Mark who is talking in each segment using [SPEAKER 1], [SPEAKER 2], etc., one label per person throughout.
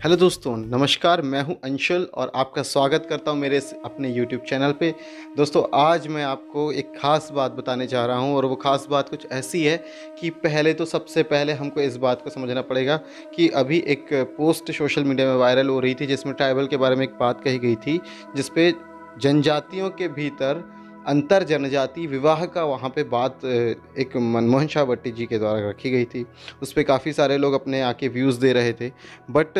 [SPEAKER 1] Hello दोस्तों, नमस्कार, मैं हूँ अंशुल और आपका स्वागत करता हूँ मेरे अपने यूट्यूब चैनल पे। दोस्तों, आज मैं आपको एक ख़ास बात बताने जा रहा हूँ और वो ख़ास बात कुछ ऐसी है कि पहले तो सबसे पहले हमको इस बात को समझना पड़ेगा कि अभी एक पोस्ट सोशल मीडिया में वायरल हो रही थी जिसमें ट्राइबल के बारे में एक बात कही गई थी, जिसपे जनजातियों के भीतर अंतर जनजाति विवाह का वहाँ पे बात एक मनमोहन शाह भट्टी जी के द्वारा रखी गई थी। उस पर काफ़ी सारे लोग अपने आके व्यूज़ दे रहे थे। बट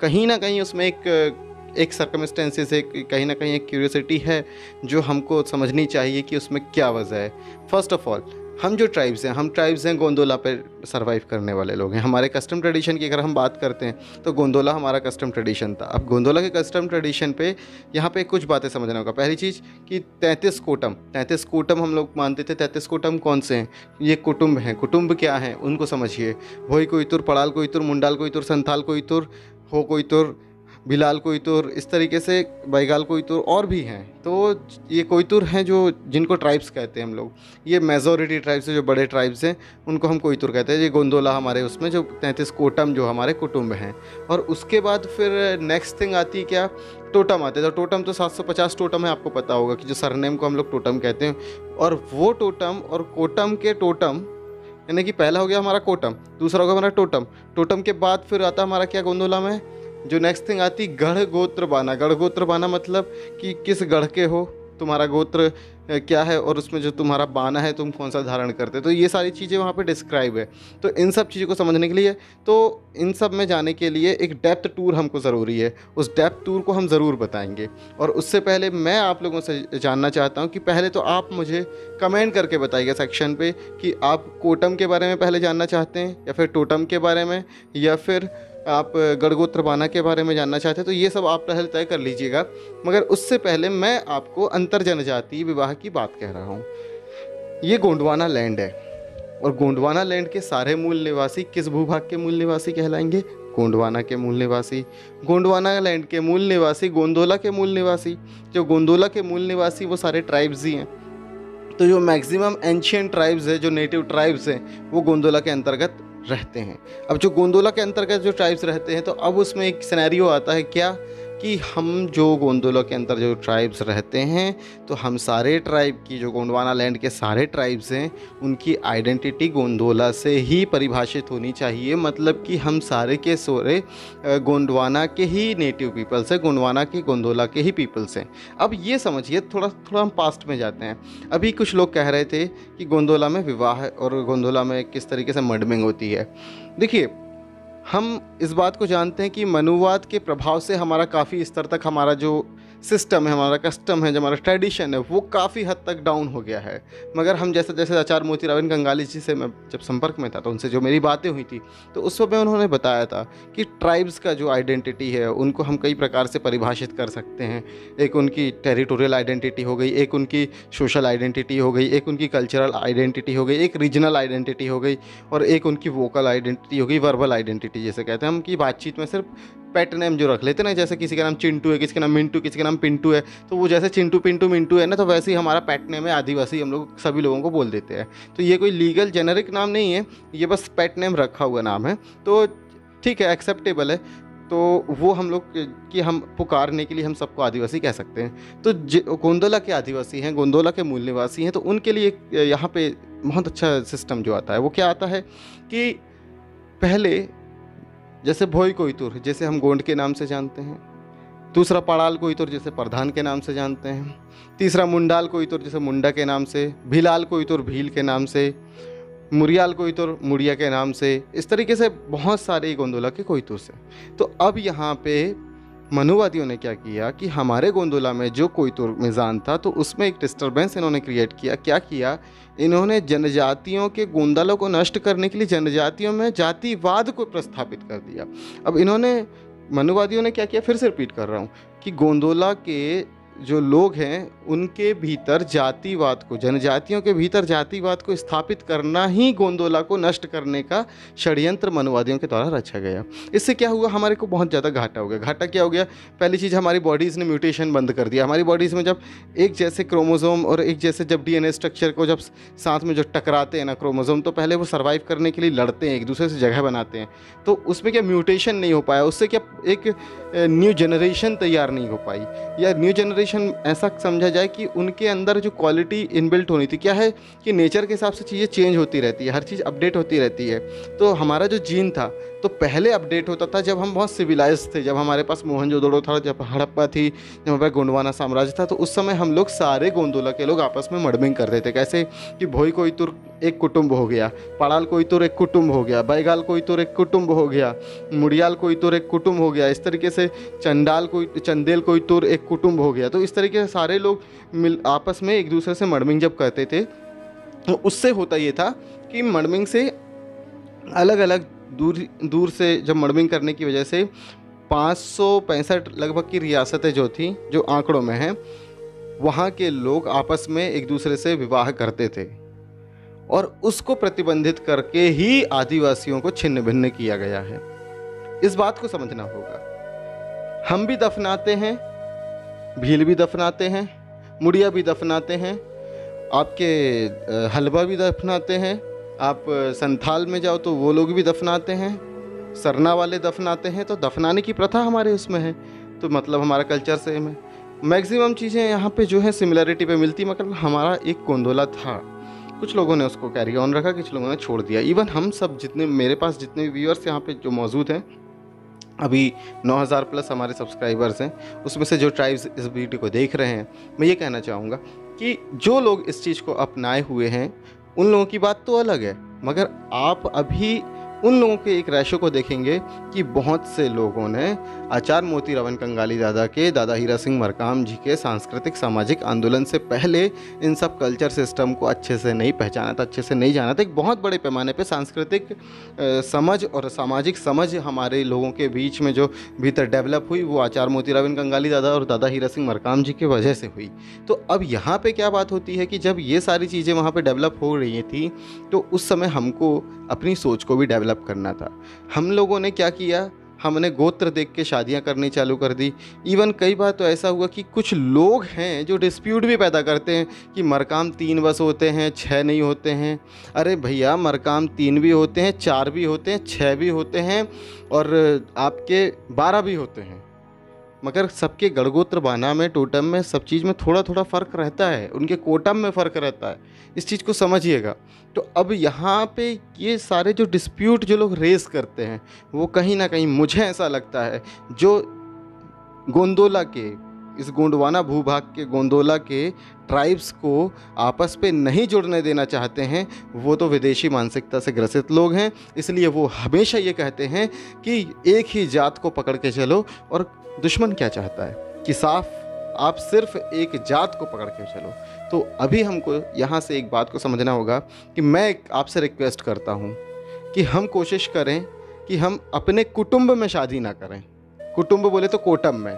[SPEAKER 1] कहीं ना कहीं उसमें एक एक सर्कमस्टेंसेस है कहीं ना कहीं एक क्यूरियोसिटी है जो हमको समझनी चाहिए कि उसमें क्या वजह है। फ़र्स्ट ऑफ़ ऑल हम जो ट्राइब्स हैं, हम ट्राइब्स हैं गोंदोला पे सर्वाइव करने वाले लोग हैं। हमारे कस्टम ट्रेडिशन की अगर हम बात करते हैं तो गोंदोला हमारा कस्टम ट्रेडिशन था। अब गोंदोला के कस्टम ट्रेडिशन पे यहाँ पे कुछ बातें समझना होगा पहली चीज़ कि तैंतीस कोटम तैंतीस कोटम हम लोग मानते थे, तैंतीस कोटम कौन से हैं? ये कुटुम्ब हैं। कुटुम्ब क्या हैं? उनको समझिए। भोई तुर, पड़ाल कोई तुर, मुंडाल कोई तुर, संथाल कोई तुर, हो कोईतुर बिलाल कोईतुर इस तरीके से बैगाल कोईतुर और भी हैं। तो ये कोईतुर हैं जो, जिनको ट्राइब्स कहते हैं हम लोग। ये मेजोरिटी ट्राइब्स हैं, जो बड़े ट्राइब्स हैं, उनको हम कोईतुर कहते हैं। ये गोंदोला हमारे उसमें, जो तैंतीस कोटम जो हमारे कुटुम्ब हैं। और उसके बाद फिर नेक्स्ट थिंग आती है क्या? टोटम आते हैं। तो टोटम तो 750 टोटम है, आपको पता होगा कि जो सरनेम को हम लोग टोटम कहते हैं। और वो टोटम, और कोटम के टोटम, यानी कि पहला हो गया हमारा कोटम, दूसरा हो गया हमारा टोटम। टोटम के बाद फिर आता हमारा क्या गोंदोला में? जो नेक्स्ट थिंग आती, गढ़ गोत्र बाना। गढ़ गोत्र बाना मतलब कि किस गढ़ के हो? तुम्हारा गोत्र क्या है? और उसमें जो तुम्हारा बाना है, तुम कौन सा धारण करते? तो ये सारी चीज़ें वहाँ पे डिस्क्राइब है। तो इन सब चीज़ों को समझने के लिए तो इन सब में जाने के लिए एक डेप्थ टूर हमको ज़रूरी है। उस डेप्थ टूर को हम ज़रूर बताएँगे। और उससे पहले मैं आप लोगों से जानना चाहता हूँ कि पहले तो आप मुझे कमेंट करके बताइएगा सेक्शन पर कि आप कोटम के बारे में पहले जानना चाहते हैं या फिर टोटम के बारे में या फिर आप गढ़गोत्र बाना के बारे में जानना चाहते हैं तो ये सब आप पहले तय कर लीजिएगा। मगर उससे पहले मैं आपको अंतर जनजातीय विवाह की बात कह रहा हूँ। ये गोंडवाना लैंड है, और गोंडवाना लैंड के सारे मूल निवासी किस भूभाग के मूल निवासी कहलाएँगे? गोंडवाना के मूल निवासी। गोंडवाना लैंड के मूल निवासी गोंदोला के मूल निवासी। जो गोंदोला के मूल निवासी, वो सारे ट्राइब्स ही हैं। तो जो मैक्सिमम एंशियन ट्राइब्स है, जो नेटिव ट्राइब्स हैं, वो गोंदोला के अंतर्गत रहते हैं। अब जो गोंदोला के अंतर्गत जो ट्राइब्स रहते हैं तो अब उसमें एक सिनेरियो आता है, क्या कि हम जो गोंदोला के अंदर जो ट्राइब्स रहते हैं तो हम सारे ट्राइब की, जो गोंडवाना लैंड के सारे ट्राइब्स हैं, उनकी आइडेंटिटी गोंदोला से ही परिभाषित होनी चाहिए। मतलब कि हम सारे के सोरे गोंडवाना के ही नेटिव पीपल्स हैं, गोंडवाना के, गोंदोला के ही पीपल्स हैं। अब ये समझिए, थोड़ा थोड़ा हम पास्ट में जाते हैं। अभी कुछ लोग कह रहे थे कि गोंदोला में विवाह और गोंदोला में किस तरीके से मर्डमिंग होती है। देखिए हम इस बात को जानते हैं कि मनुवाद के प्रभाव से हमारा काफ़ी स्तर तक हमारा जो सिस्टम है, हमारा कस्टम है, जो हमारा ट्रेडिशन है, वो काफ़ी हद तक डाउन हो गया है। मगर हम जैसे जैसे आचार मोती रावन कंगाली जी से मैं जब संपर्क में था तो उनसे जो मेरी बातें हुई थी तो उस समय उन्होंने बताया था कि ट्राइब्स का जो आइडेंटिटी है, उनको हम कई प्रकार से परिभाषित कर सकते हैं। एक उनकी टेरिटोरियल आइडेंटिटी हो गई, एक उनकी सोशल आइडेंटिटी हो गई, एक उनकी कल्चरल आइडेंटिटी हो गई, एक रीजनल आइडेंटिटी हो गई, और एक उनकी वोकल आइडेंटिटी हो गई वर्बल आइडेंटिटी जैसे कहते हैं। हम कि बातचीत में सिर्फ़ पेट नेम जो रख लेते ना, जैसे किसी का नाम चिंटू है, किसी का नाम मिंटू, किसी का नाम पिंटू है तो वो जैसे चिंटू, पिंटू, मिंटू है ना तो वैसे ही हमारा पेट नेम है, आदिवासी हम लोग सभी लोगों को बोल देते हैं। तो ये कोई लीगल जेनरिक नाम नहीं है, ये बस पेट नेम रखा हुआ नाम है। तो ठीक है एक्सेप्टेबल है। तो वो हम लोग कि हम पुकारने के लिए हम सबको आदिवासी कह सकते हैं। तो गोंदोला के आदिवासी हैं, गोंदोला के मूल निवासी हैं तो उनके लिए यहाँ पे बहुत अच्छा सिस्टम जो आता है, वो क्या आता है कि पहले जैसे भोई कोइतुर जैसे हम गोंड के नाम से जानते हैं। दूसरा पड़ाल कोइतुर जैसे प्रधान के नाम से जानते हैं। तीसरा मुंडाल कोइतुर जैसे मुंडा के नाम से, भिलाल कोइतुर भील के नाम से, मुरियाल कोइतुर मुड़िया के नाम से। इस तरीके से बहुत सारे गोंदोला के कोइतुर से। तो अब यहाँ पे मनुवादियों ने क्या किया कि हमारे गोंदोला में जो कोई मिज़ान था तो उसमें एक डिस्टर्बेंस इन्होंने क्रिएट किया। क्या किया? इन्होंने जनजातियों के गोंदलों को नष्ट करने के लिए जनजातियों में जातिवाद को प्रस्थापित कर दिया। अब इन्होंने, मनुवादियों ने क्या किया? फिर से रिपीट कर रहा हूँ कि गोंदोला के जो लोग हैं, उनके भीतर जातिवाद को, जनजातियों के भीतर जातिवाद को स्थापित करना ही गोंदोला को नष्ट करने का षड्यंत्र मनवादियों के द्वारा रचा गया। इससे क्या हुआ? हमारे को बहुत ज़्यादा घाटा हो गया। घाटा क्या हो गया? पहली चीज़, हमारी बॉडीज़ ने म्यूटेशन बंद कर दिया। हमारी बॉडीज़ में जब एक जैसे क्रोमोज़ोम और एक जैसे जब डीएनए स्ट्रक्चर को जब साथ में जो टकराते हैं ना क्रोमोज़ोम तो पहले वो सर्वाइव करने के लिए लड़ते हैं, एक दूसरे से जगह बनाते हैं। तो उसमें क्या म्यूटेशन नहीं हो पाया? उससे क्या एक न्यू जनरेशन तैयार नहीं हो पाई? या न्यू जनरेशन ऐसा समझा जाए कि उनके अंदर जो क्वालिटी इनबिल्ट होनी थी, क्या है कि नेचर के हिसाब से चीज़ें चेंज होती रहती है, हर चीज़ अपडेट होती रहती है। तो हमारा जो जीन था तो पहले अपडेट होता था जब हम बहुत सिविलाइज थे, जब हमारे पास मोहनजोदड़ो था, जब हड़प्पा थी, जब हमारे गोंडवाना साम्राज्य था तो उस समय हम लोग सारे गोंदोला के लोग आपस में मर्मिंग करते थे, कैसे कि भोई कोई तुर एक कुटुंब हो गया। पड़ाल कोई तुर एक कुटुंब हो गया, बैगाल कोई तुर एक कुटुंब हो गया, मुड़ियाल कोई तुर एक कुटुंब हो गया, इस तरीके से चंडाल कोई, चंदेल कोई तुर एक कुटुंब हो गया। तो इस तरीके से सारे लोग मिल, आपस में एक दूसरे से मर्मिंग जब करते थे तो उससे होता ये था कि मर्मिंग से अलग अलग दूर दूर से जब मड़मिंग करने की वजह से पाँच सौ पैंसठ लगभग की रियासतें जो थी, जो आंकड़ों में हैं, वहाँ के लोग आपस में एक दूसरे से विवाह करते थे। और उसको प्रतिबंधित करके ही आदिवासियों को छिन्न भिन्न किया गया है। इस बात को समझना होगा। हम भी दफनाते हैं, भील भी दफनाते हैं, मुड़िया भी दफनाते हैं, आपके हलवा भी दफनाते हैं, आप संथाल में जाओ तो वो लोग भी दफनाते हैं, सरना वाले दफनाते हैं तो दफनाने की प्रथा हमारे उसमें है तो मतलब हमारा कल्चर सेम है। मैक्सिमम चीज़ें यहाँ पे जो है सिमिलरिटी पे मिलती मतलब हमारा एक कोंदोला था। कुछ लोगों ने उसको कैरी ऑन रखा, कुछ लोगों ने छोड़ दिया। इवन हम सब जितने, मेरे पास जितने व्यूअर्स यहाँ पे जो मौजूद हैं, अभी 9000 प्लस हमारे सब्सक्राइबर्स हैं, उसमें से जो ट्राइब्स इस वीडियो को देख रहे हैं, मैं ये कहना चाहूँगा कि जो लोग इस चीज़ को अपनाए हुए हैं, उन लोगों की बात तो अलग है, मगर आप अभी उन लोगों के एक रेशो को देखेंगे कि बहुत से लोगों ने आचार्य मोती रवन कंगाली दादा के, दादा हीरा सिंह मरकाम जी के सांस्कृतिक, सामाजिक आंदोलन से पहले इन सब कल्चर सिस्टम को अच्छे से नहीं पहचाना था, अच्छे से नहीं जाना था। एक बहुत बड़े पैमाने पर सांस्कृतिक समझ और सामाजिक समझ हमारे लोगों के बीच में जो भीतर डेवलप हुई, वो आचार्य मोती रवन कंगाली दादा और दादा हीरा सिंह मरकाम जी की वजह से हुई। तो अब यहाँ पर क्या बात होती है कि जब ये सारी चीज़ें वहाँ पर डेवलप हो रही थी तो उस समय हमको अपनी सोच को भी डेवलप करना था। हम लोगों ने क्या किया? हमने गोत्र देख के शादियाँ करनी चालू कर दी। इवन कई बार तो ऐसा हुआ कि कुछ लोग हैं जो डिस्प्यूट भी पैदा करते हैं कि मरकाम तीन बस होते हैं छः नहीं होते हैं। अरे भैया, मरकाम तीन भी होते हैं, चार भी होते हैं छः भी होते हैं और आपके बारह भी होते हैं। मगर सबके गढ़गोत्र बाना में, टोटम में, सब चीज़ में थोड़ा थोड़ा फ़र्क रहता है, उनके कोटम में फ़र्क रहता है। इस चीज़ को समझिएगा। तो अब यहाँ पे ये सारे जो डिस्प्यूट जो लोग रेस करते हैं, वो कहीं ना कहीं मुझे ऐसा लगता है, जो गोंदोला के इस गोंडवाना भूभाग के गोंदोला के ट्राइब्स को आपस पे नहीं जुड़ने देना चाहते हैं, वो तो विदेशी मानसिकता से ग्रसित लोग हैं, इसलिए वो हमेशा ये कहते हैं कि एक ही जात को पकड़ के चलो और दुश्मन क्या चाहता है कि साफ़ आप सिर्फ़ एक जात को पकड़ के चलो। तो अभी हमको यहाँ से एक बात को समझना होगा कि मैं आपसे रिक्वेस्ट करता हूँ कि हम कोशिश करें कि हम अपने कुटुंब में शादी ना करें। कुटुंब बोले तो कोटम में।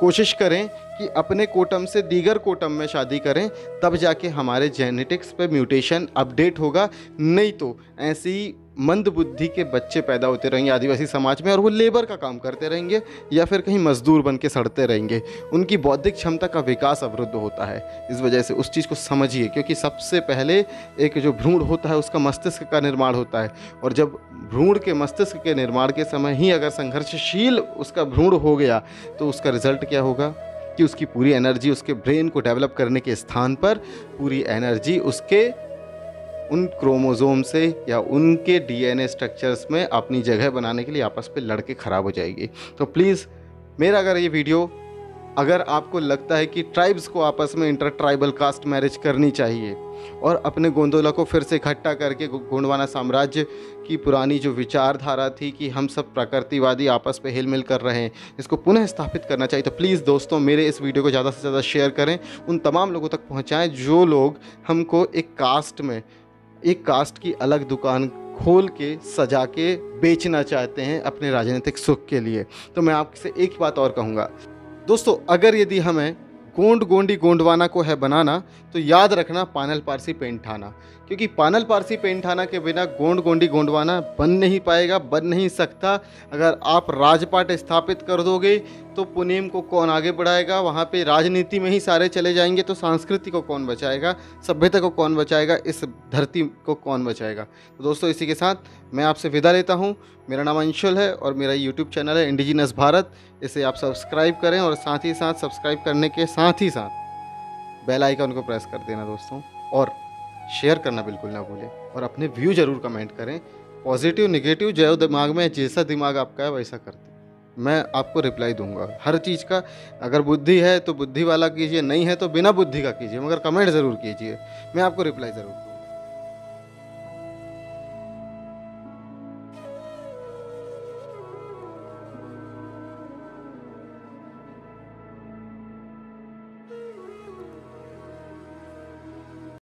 [SPEAKER 1] कोशिश करें कि अपने कोटम से दीगर कोटम में शादी करें, तब जाके हमारे जेनेटिक्स पे म्यूटेशन अपडेट होगा। नहीं तो ऐसी मंद बुद्धि के बच्चे पैदा होते रहेंगे आदिवासी समाज में और वो लेबर का काम करते रहेंगे या फिर कहीं मजदूर बन के सड़ते रहेंगे। उनकी बौद्धिक क्षमता का विकास अवरुद्ध होता है। इस वजह से उस चीज़ को समझिए, क्योंकि सबसे पहले एक जो भ्रूण होता है उसका मस्तिष्क का निर्माण होता है। और जब भ्रूण के मस्तिष्क के निर्माण के समय ही अगर संघर्षशील उसका भ्रूण हो गया तो उसका रिज़ल्ट क्या होगा? कि उसकी पूरी एनर्जी उसके ब्रेन को डेवलप करने के स्थान पर पूरी एनर्जी उसके उन क्रोमोज़ोम से या उनके डीएनए स्ट्रक्चर्स में अपनी जगह बनाने के लिए आपस में लड़के ख़राब हो जाएगी। तो प्लीज़ मेरा अगर ये वीडियो अगर आपको लगता है कि ट्राइब्स को आपस में इंटर ट्राइबल कास्ट मैरिज करनी चाहिए और अपने गोंदोला को फिर से इकट्ठा करके गोंडवाना साम्राज्य की पुरानी जो विचारधारा थी कि हम सब प्रकृतिवादी आपस में हिल मिल कर रहे हैं, इसको पुनः स्थापित करना चाहिए तो प्लीज़ दोस्तों, मेरे इस वीडियो को ज़्यादा से ज़्यादा शेयर करें। उन तमाम लोगों तक पहुँचाएँ जो लोग हमको एक कास्ट में एक कास्ट की अलग दुकान खोल के, सजा के बेचना चाहते हैं अपने राजनीतिक सुख के लिए। तो मैं आपसे एक बात और कहूँगा। दोस्तों, अगर यदि हमें गोंड गोंडी गोंडवाना को है बनाना तो याद रखना पानल पारसी पेंठाना क्योंकि पानल पारसी पेंठाना के बिना गोंड गोंडी गोंडवाना बन नहीं पाएगा, बन नहीं सकता। अगर आप राजपाट स्थापित कर दोगे तो पुनेम को कौन आगे बढ़ाएगा? वहाँ पे राजनीति में ही सारे चले जाएँगे तो संस्कृति को कौन बचाएगा? सभ्यता को कौन बचाएगा? इस धरती को कौन बचाएगा? तो दोस्तों, इसी के साथ मैं आपसे विदा लेता हूँ। मेरा नाम अंशुल है और मेरा यूट्यूब चैनल है इंडिजिनस भारत। इसे आप सब्सक्राइब करें और साथ ही साथ सब्सक्राइब करने के साथ ही साथ बेल आइकन को प्रेस कर देना दोस्तों और शेयर करना बिल्कुल ना भूलें और अपने व्यू ज़रूर कमेंट करें। पॉजिटिव, निगेटिव जो दिमाग में, जैसा दिमाग आपका है वैसा करते मैं आपको रिप्लाई दूँगा। हर चीज़ का, अगर बुद्धि है तो बुद्धि वाला कीजिए, नहीं है तो बिना बुद्धि का कीजिए, मगर कमेंट ज़रूर कीजिए। मैं आपको रिप्लाई ज़रूर